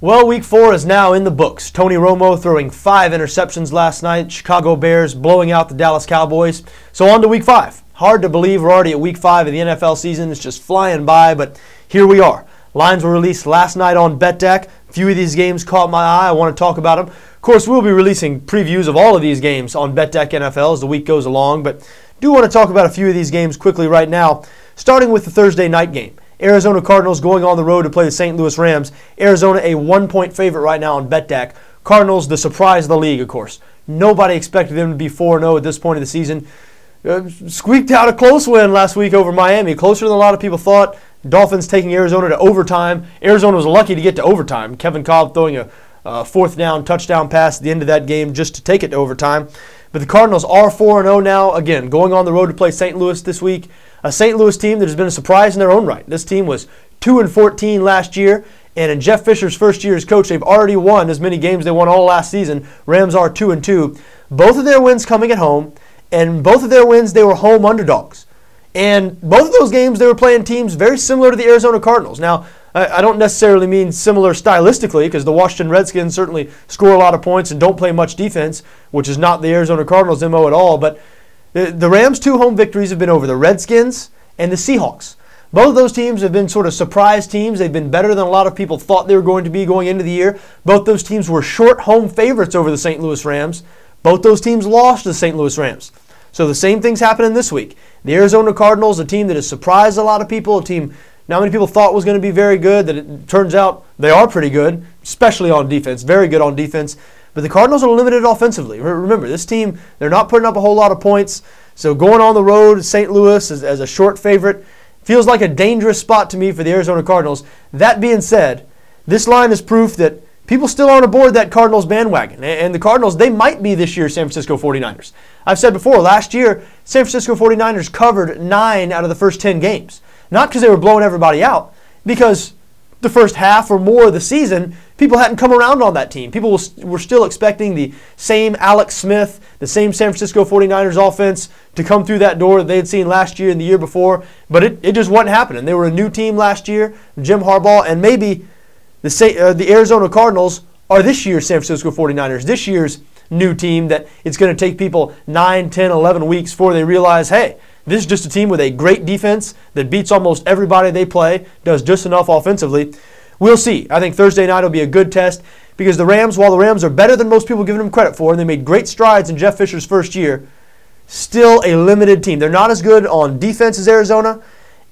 Well, week four is now in the books. Tony Romo throwing five interceptions last night, Chicago Bears blowing out the Dallas Cowboys. So on to week five. Hard to believe we're already at week five of the NFL season. It's just flying by, but here we are. Lines were released last night on BetDAQ. A few of these games caught my eye. I want to talk about them. Of course, we'll be releasing previews of all of these games on BetDAQ NFL as the week goes along, but do want to talk about a few of these games quickly right now, starting with the Thursday night game. Arizona Cardinals going on the road to play the St. Louis Rams. Arizona a one point favorite right now on BetDAQ. Cardinals, the surprise of the league, of course. Nobody expected them to be 4 0 at this point of the season. Uh, squeaked out a close win last week over Miami, closer than a lot of people thought. Dolphins taking Arizona to overtime. Arizona was lucky to get to overtime. Kevin Kolb throwing a uh, fourth down touchdown pass at the end of that game just to take it to overtime. But the Cardinals are 4 0 now, again, going on the road to play St. Louis this week a St. Louis team that has been a surprise in their own right. This team was 2 and 14 last year, and in Jeff Fisher's first year as coach, they've already won as many games they won all last season. Rams are 2 and 2. Both of their wins coming at home, and both of their wins they were home underdogs. And both of those games they were playing teams very similar to the Arizona Cardinals. Now, I don't necessarily mean similar stylistically because the Washington Redskins certainly score a lot of points and don't play much defense, which is not the Arizona Cardinals' MO at all. But the, the Rams' two home victories have been over the Redskins and the Seahawks. Both of those teams have been sort of surprise teams. They've been better than a lot of people thought they were going to be going into the year. Both those teams were short home favorites over the St. Louis Rams. Both those teams lost to the St. Louis Rams. So the same thing's happening this week. The Arizona Cardinals, a team that has surprised a lot of people, a team not many people thought was going to be very good, that it turns out they are pretty good, especially on defense, very good on defense. But the Cardinals are limited offensively. Remember, this team, they're not putting up a whole lot of points. So going on the road, St. Louis as, as a short favorite feels like a dangerous spot to me for the Arizona Cardinals. That being said, this line is proof that people still aren't aboard that Cardinals bandwagon. And the Cardinals, they might be this year's San Francisco 49ers. I've said before, last year, San Francisco 49ers covered nine out of the first 10 games. Not because they were blowing everybody out, because the first half or more of the season, people hadn't come around on that team. People were still expecting the same Alex Smith, the same San Francisco 49ers offense to come through that door that they had seen last year and the year before, but it, it just wasn't happening. They were a new team last year, Jim Harbaugh, and maybe the, uh, the Arizona Cardinals are this year's San Francisco 49ers, this year's new team that it's going to take people 9, 10, 11 weeks before they realize, hey, this is just a team with a great defense that beats almost everybody they play, does just enough offensively. We'll see. I think Thursday night will be a good test because the Rams, while the Rams are better than most people giving them credit for, and they made great strides in Jeff Fisher's first year, still a limited team. They're not as good on defense as Arizona,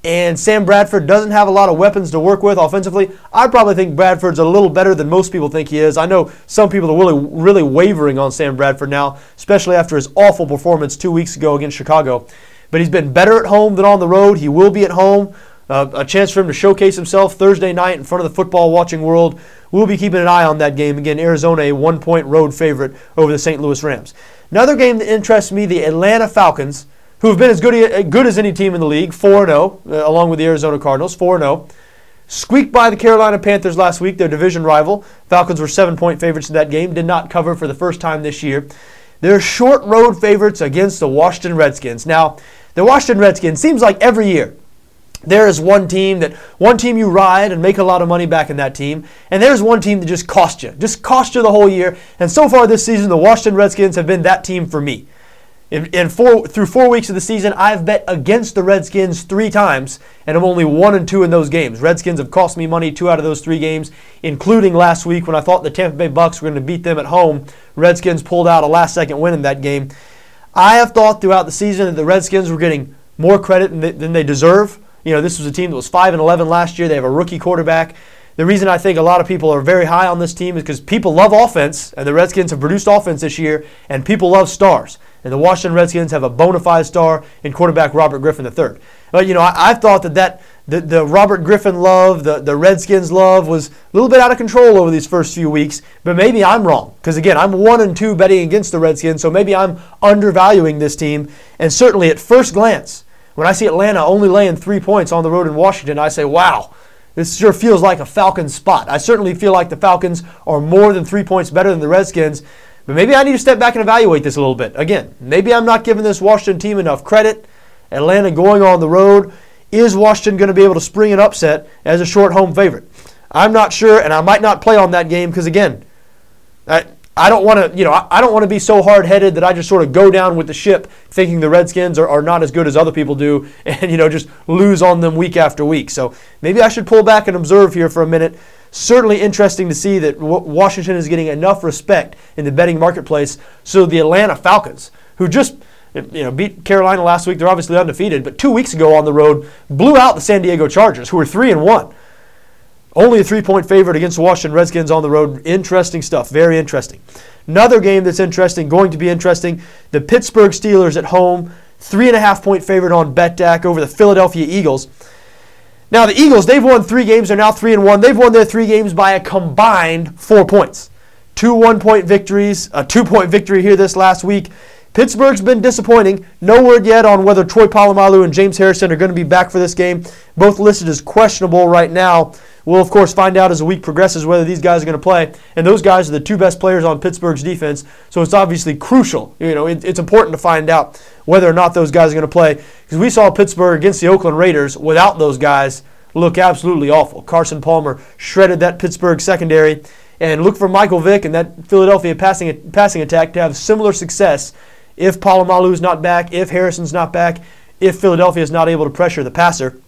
and Sam Bradford doesn't have a lot of weapons to work with offensively. I probably think Bradford's a little better than most people think he is. I know some people are really, really wavering on Sam Bradford now, especially after his awful performance two weeks ago against Chicago but he's been better at home than on the road. He will be at home. Uh, a chance for him to showcase himself Thursday night in front of the football watching world. We'll be keeping an eye on that game. Again, Arizona, a one point road favorite over the St. Louis Rams. Another game that interests me the Atlanta Falcons, who have been as good, good as any team in the league, 4 0, uh, along with the Arizona Cardinals, 4 0. Squeaked by the Carolina Panthers last week, their division rival. Falcons were seven point favorites in that game, did not cover for the first time this year. They're short road favorites against the Washington Redskins. Now, the Washington Redskins seems like every year there is one team that one team you ride and make a lot of money back in that team, and there's one team that just cost you, just cost you the whole year. And so far this season, the Washington Redskins have been that team for me. In, in, four through four weeks of the season, I've bet against the Redskins three times, and I'm only one and two in those games. Redskins have cost me money two out of those three games, including last week when I thought the Tampa Bay Bucks were going to beat them at home. Redskins pulled out a last-second win in that game. I have thought throughout the season that the Redskins were getting more credit than they, than they deserve. You know, this was a team that was five and 11 last year. They have a rookie quarterback. The reason I think a lot of people are very high on this team is because people love offense, and the Redskins have produced offense this year, and people love stars. And the Washington Redskins have a bona fide star in quarterback Robert Griffin III. But, you know, I, I thought that, that the, the Robert Griffin love, the, the Redskins love was a little bit out of control over these first few weeks, but maybe I'm wrong. Because, again, I'm 1 and 2 betting against the Redskins, so maybe I'm undervaluing this team. And certainly at first glance, when I see Atlanta only laying three points on the road in Washington, I say, wow, this sure feels like a Falcons spot. I certainly feel like the Falcons are more than three points better than the Redskins. But maybe I need to step back and evaluate this a little bit. Again, maybe I'm not giving this Washington team enough credit. Atlanta going on the road. Is Washington going to be able to spring an upset as a short home favorite? I'm not sure, and I might not play on that game because again, I, I don't want to, you know, I, I don't want to be so hard-headed that I just sort of go down with the ship, thinking the Redskins are, are not as good as other people do, and you know just lose on them week after week. So maybe I should pull back and observe here for a minute. Certainly interesting to see that Washington is getting enough respect in the betting marketplace. So the Atlanta Falcons, who just you know, beat Carolina last week. They're obviously undefeated, but two weeks ago on the road, blew out the San Diego Chargers, who were three and one. Only a three point favorite against Washington Redskins on the road. Interesting stuff. Very interesting. Another game that's interesting, going to be interesting the Pittsburgh Steelers at home. Three and a half point favorite on BetDAQ over the Philadelphia Eagles. Now, the Eagles, they've won three games. They're now 3 and 1. They've won their three games by a combined four points. Two one point victories, a two point victory here this last week. Pittsburgh's been disappointing. No word yet on whether Troy Polamalu and James Harrison are going to be back for this game. Both listed as questionable right now. We'll, of course, find out as the week progresses whether these guys are going to play. And those guys are the two best players on Pittsburgh's defense. So it's obviously crucial. You know, it, it's important to find out whether or not those guys are going to play. Because we saw Pittsburgh against the Oakland Raiders without those guys look absolutely awful. Carson Palmer shredded that Pittsburgh secondary. And look for Michael Vick and that Philadelphia passing, passing attack to have similar success if is not back, if Harrison's not back, if Philadelphia is not able to pressure the passer.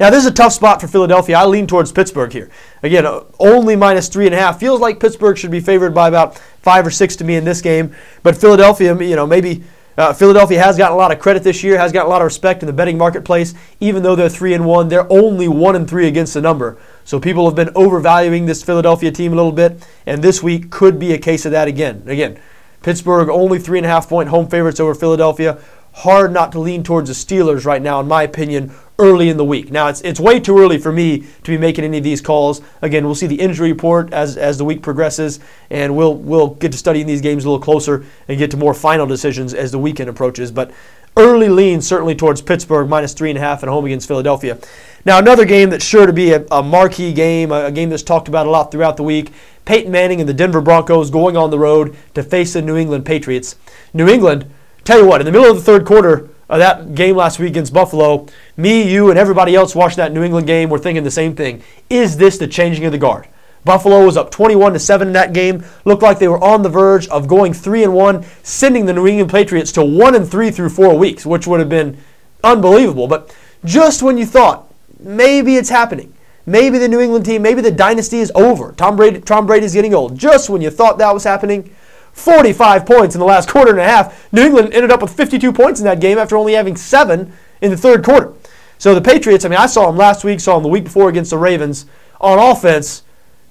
Now, this is a tough spot for Philadelphia. I lean towards Pittsburgh here. Again, uh, only minus three and a half. Feels like Pittsburgh should be favored by about five or six to me in this game. But Philadelphia, you know, maybe uh, Philadelphia has gotten a lot of credit this year, has gotten a lot of respect in the betting marketplace. Even though they're three and one, they're only one and three against the number. So people have been overvaluing this Philadelphia team a little bit, and this week could be a case of that again. Again, Pittsburgh only three and a half point home favorites over Philadelphia. Hard not to lean towards the Steelers right now, in my opinion, early in the week. Now, it's, it's way too early for me to be making any of these calls. Again, we'll see the injury report as, as the week progresses, and we'll, we'll get to studying these games a little closer and get to more final decisions as the weekend approaches. But early lean certainly towards Pittsburgh, minus three and a half at home against Philadelphia. Now, another game that's sure to be a, a marquee game, a, a, game that's talked about a lot throughout the week. Peyton Manning and the Denver Broncos going on the road to face the New England Patriots. New England, tell you what, in the middle of the third quarter, of that game last week against Buffalo, me, you, and everybody else watching that New England game were thinking the same thing. Is this the changing of the guard? Buffalo was up 21 to 7 in that game. Looked like they were on the verge of going 3 and 1, sending the New England Patriots to 1 and 3 through 4 weeks, which would have been unbelievable. But just when you thought maybe it's happening, maybe the New England team, maybe the dynasty is over. Tom Brady Tom Brady's getting old. Just when you thought that was happening, 45 points in the last quarter and a half. New England ended up with 52 points in that game after only having seven in the third quarter. So the Patriots, I mean, I saw them last week, saw them the week before against the Ravens. On offense,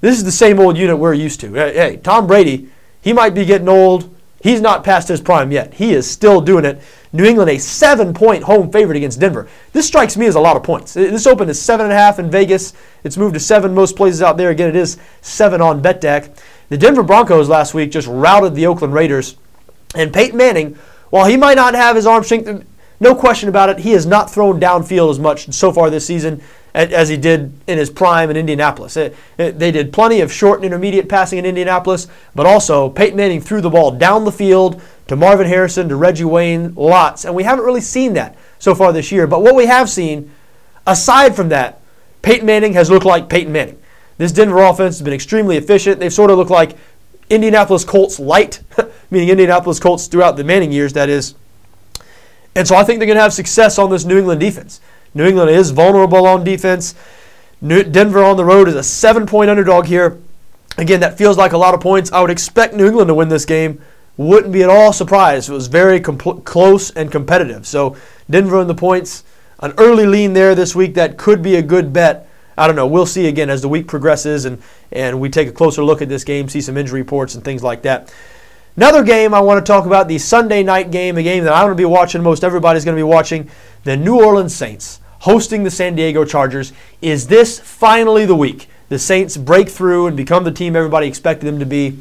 this is the same old unit we're used to. Hey, Tom Brady, he might be getting old. He's not past his prime yet. He is still doing it. New England, a seven point home favorite against Denver. This strikes me as a lot of points. This opened at seven and a half in Vegas. It's moved to seven most places out there. Again, it is seven on BetDAQ. The Denver Broncos last week just routed the Oakland Raiders. And Peyton Manning, while he might not have his arm strength, no question about it, he has not thrown downfield as much so far this season as he did in his prime in Indianapolis. It, it, they did plenty of short and intermediate passing in Indianapolis, but also Peyton Manning threw the ball down the field to Marvin Harrison, to Reggie Wayne, lots. And we haven't really seen that so far this year. But what we have seen, aside from that, Peyton Manning has looked like Peyton Manning. This Denver offense has been extremely efficient. They've sort of looked like Indianapolis Colts light, meaning Indianapolis Colts throughout the Manning years, that is. And so I think they're going to have success on this New England defense. New England is vulnerable on defense. New, Denver on the road is a seven point underdog here. Again, that feels like a lot of points. I would expect New England to win this game. Wouldn't be at all surprised. It was very close and competitive. So Denver in the points, an early lean there this week that could be a good bet I don't know. We'll see again as the week progresses and, and we take a closer look at this game, see some injury reports and things like that. Another game I want to talk about, the Sunday night game, a game that I'm going to be watching, most everybody's going to be watching, the New Orleans Saints hosting the San Diego Chargers. Is this finally the week the Saints break through and become the team everybody expected them to be?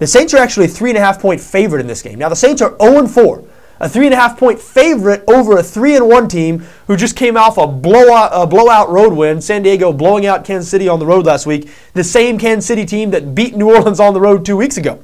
The Saints are actually a three and a half point favorite in this game. Now, the Saints are 0 4 a three and a half point favorite over a three and one team who just came off a blowout, a blowout road win. San Diego blowing out Kansas City on the road last week. The same Kansas City team that beat New Orleans on the road two weeks ago.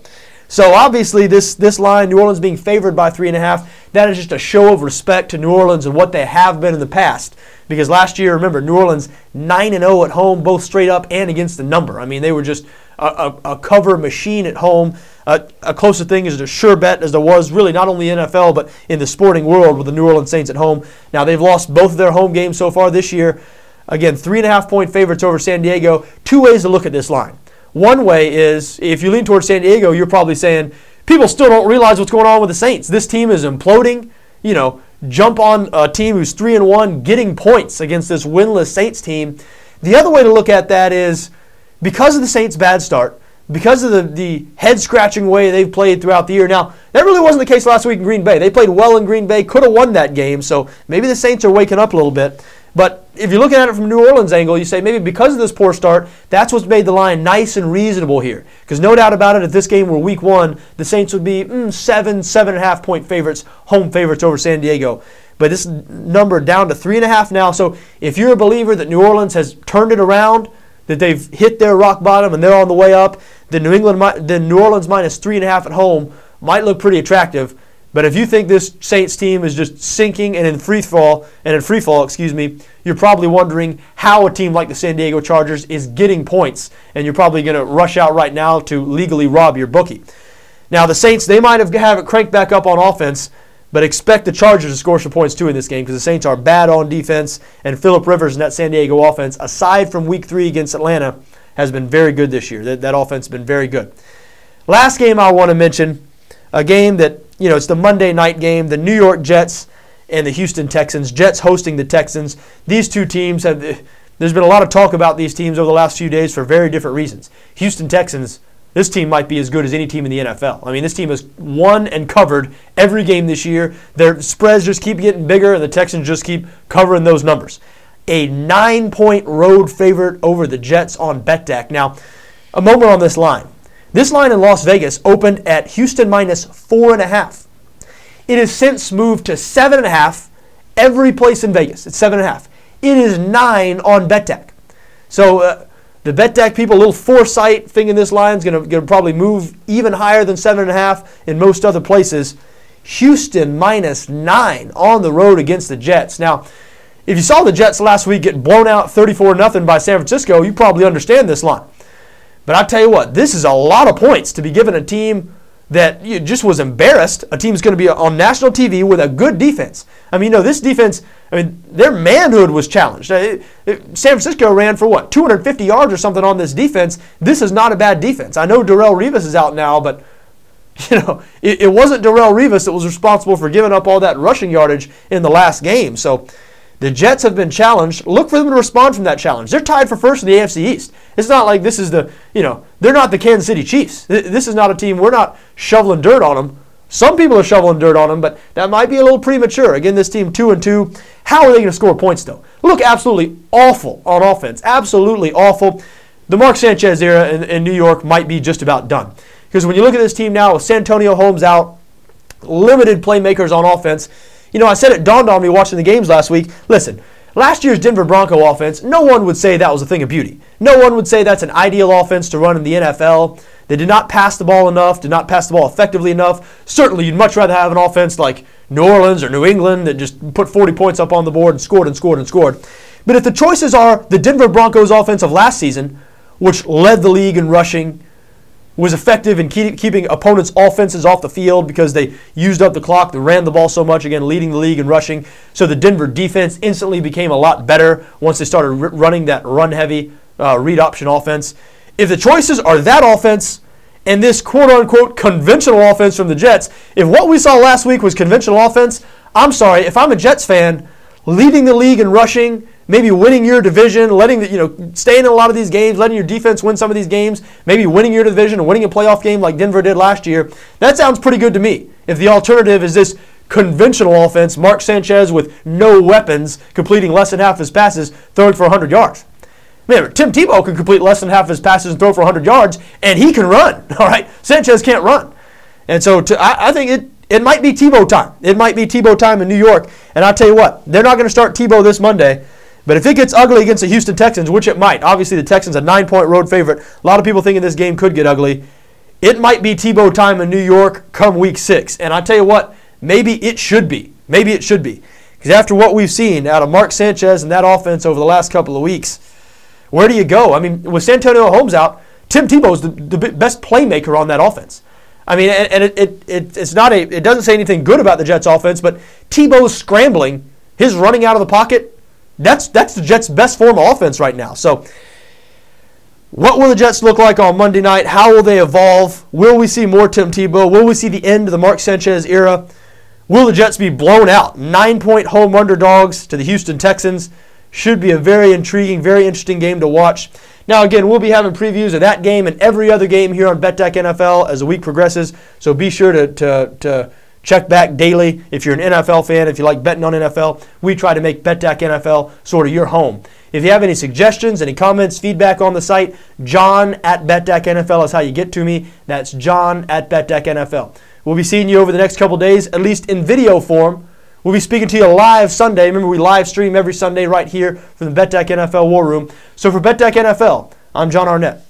So obviously, this this line, New Orleans being favored by three and a half, that is just a show of respect to New Orleans and what they have been in the past. Because last year, remember, New Orleans nine and zero at home, both straight up and against the number. I mean, they were just a, a, a cover machine at home. Uh, a closer thing is a sure bet as there was really not only NFL but in the sporting world with the New Orleans Saints at home. Now they've lost both of their home games so far this year. Again, three and a half point favorites over San Diego. Two ways to look at this line. One way is if you lean towards San Diego, you're probably saying people still don't realize what's going on with the Saints. This team is imploding. You know, jump on a team who's three and one, getting points against this winless Saints team. The other way to look at that is because of the Saints' bad start, because of the, the head scratching way they've played throughout the year. Now, that really wasn't the case last week in Green Bay. They played well in Green Bay, could have won that game, so maybe the Saints are waking up a little bit. But if you're looking at it from New Orleans' angle, you say maybe because of this poor start, that's what's made the line nice and reasonable here. Because no doubt about it, if this game were week one, the Saints would be mm, seven, seven and a half point favorites, home favorites over San Diego. But this number down to three and a half now. So if you're a believer that New Orleans has turned it around, that they've hit their rock bottom and they're on the way up, then New England, the New Orleans minus three and a half at home might look pretty attractive. But if you think this Saints team is just sinking and in free fall and in free fall, excuse me, you're probably wondering how a team like the San Diego Chargers is getting points, and you're probably going to rush out right now to legally rob your bookie. Now the Saints, they might have have it cranked back up on offense, but expect the Chargers to score some points too in this game because the Saints are bad on defense, and Philip Rivers and that San Diego offense, aside from Week Three against Atlanta, has been very good this year. That, that offense has been very good. Last game I want to mention, a game that you know, it's the Monday night game, the New York Jets and the Houston Texans. Jets hosting the Texans. These two teams have, there's been a lot of talk about these teams over the last few days for very different reasons. Houston Texans, this team might be as good as any team in the NFL. I mean, this team has won and covered every game this year. Their spreads just keep getting bigger, and the Texans just keep covering those numbers. A nine point road favorite over the Jets on BetDAQ. Now, a moment on this line. This line in Las Vegas opened at Houston minus four and a half. It has since moved to seven and a half every place in Vegas. It's seven and a half. It is nine on BetDAQ. So uh, the BetDAQ people, a little foresight, thing in this line is going to probably move even higher than seven and a half in most other places. Houston minus nine on the road against the Jets. Now, if you saw the Jets last week get blown out 34 0 by San Francisco, you probably understand this line. But I'll tell you what, this is a lot of points to be given a team that just was embarrassed. A team's going to be on national TV with a good defense. I mean, you know, this defense, I mean, their manhood was challenged. San Francisco ran for what, 250 yards or something on this defense. This is not a bad defense. I know Darrelle Revis is out now, but you know, it, it wasn't Darrelle Revis that was responsible for giving up all that rushing yardage in the last game. So the Jets have been challenged. Look for them to respond from that challenge. They're tied for first in the AFC East. It's not like this is the, you know, they're not the Kansas City Chiefs. This is not a team, we're not shoveling dirt on them. Some people are shoveling dirt on them, but that might be a little premature. Again, this team 2 and 2. How are they going to score points, though? Look absolutely awful on offense. Absolutely awful. The Mark Sanchez era in, in New York might be just about done. Because when you look at this team now with Santonio Holmes out, limited playmakers on offense, you know, I said it dawned on me watching the games last week. Listen, last year's Denver Bronco offense, no one would say that was a thing of beauty. No one would say that's an ideal offense to run in the NFL. They did not pass the ball enough, did not pass the ball effectively enough. Certainly, you'd much rather have an offense like New Orleans or New England that just put 40 points up on the board and scored and scored and scored. But if the choices are the Denver Broncos offense of last season, which led the league in rushing, was effective in keep, keeping opponents' offenses off the field because they used up the clock, they ran the ball so much, again, leading the league in rushing. So the Denver defense instantly became a lot better once they started r- running that run heavy uh, read option offense. If the choices are that offense and this quote unquote conventional offense from the Jets, if what we saw last week was conventional offense, I'm sorry, if I'm a Jets fan, leading the league in rushing, maybe winning your division, letting the, you know, staying in a lot of these games, letting your defense win some of these games, maybe winning your division and winning a playoff game like Denver did last year. That sounds pretty good to me. If the alternative is this conventional offense, Mark Sanchez with no weapons, completing less than half his passes, throwing for 100 yards. Man, Tim Tebow can complete less than half his passes and throw for 100 yards, and he can run. All right, Sanchez can't run, and so to, I, I think it it might be Tebow time. It might be Tebow time in New York. And I'll tell you what, they're not going to start Tebow this Monday. But if it gets ugly against the Houston Texans, which it might, obviously the Texans a nine-point road favorite. A lot of people thinking this game could get ugly. it might be Tebow time in New York come week six. And I tell you what, maybe it should be. Maybe it should be. Because after what we've seen out of Mark Sanchez and that offense over the last couple of weeks, where do you go? I mean, with Santonio Holmes out, Tim Tebow is the, the best playmaker on that offense. I mean, and, and it, it, it, it's not a, it doesn't say anything good about the Jets offense, but Tebow's scrambling, his running out of the pocket, that's, that's the Jets' best form of offense right now. So, what will the Jets look like on Monday night? How will they evolve? Will we see more Tim Tebow? Will we see the end of the Mark Sanchez era? Will the Jets be blown out? Nine point home underdogs to the Houston Texans. Should be a very intriguing, very interesting game to watch. Now, again, we'll be having previews of that game and every other game here on BetDAQ NFL as the week progresses. So be sure to, to, to check back daily if you're an NFL fan, if you like betting on NFL. We try to make BetDAQ NFL sort of your home. If you have any suggestions, any comments, feedback on the site, John at BetDAQ NFL is how you get to me. That's John at BetDAQ NFL. We'll be seeing you over the next couple days, at least in video form. We'll be speaking to you live Sunday. Remember, we live stream every Sunday right here from the BetDAQ NFL War Room. So for BetDAQ NFL, I'm John Arnette.